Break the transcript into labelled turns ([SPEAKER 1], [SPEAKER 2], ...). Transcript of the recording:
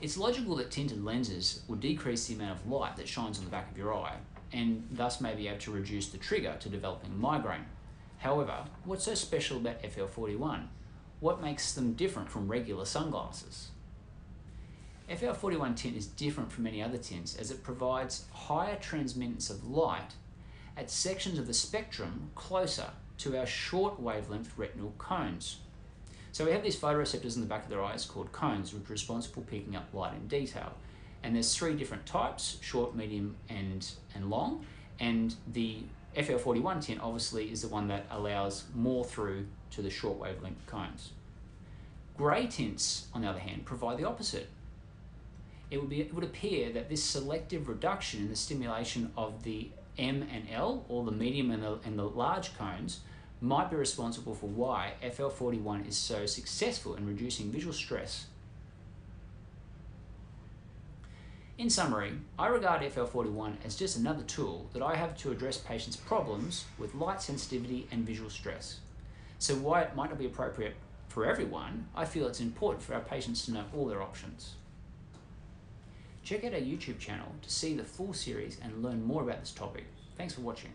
[SPEAKER 1] It's logical that tinted lenses will decrease the amount of light that shines on the back of your eye and thus may be able to reduce the trigger to developing migraine. However, what's so special about FL41? What makes them different from regular sunglasses? FL41 tint is different from many other tints as it provides higher transmittance of light at sections of the spectrum closer to our short wavelength retinal cones. So we have these photoreceptors in the back of their eyes called cones, which are responsible for picking up light in detail. And there's three different types, short, medium, and, and long. And the FL41 tint obviously is the one that allows more through to the short wavelength cones. Grey tints, on the other hand, provide the opposite. It would, be, it would appear that this selective reduction in the stimulation of the M and L, or the medium and the, and the large cones, might be responsible for why FL41 is so successful in reducing visual stress. In summary, I regard FL41 as just another tool that I have to address patients' problems with light sensitivity and visual stress. So while it might not be appropriate for everyone, I feel it's important for our patients to know all their options. Check out our YouTube channel to see the full series and learn more about this topic. Thanks for watching.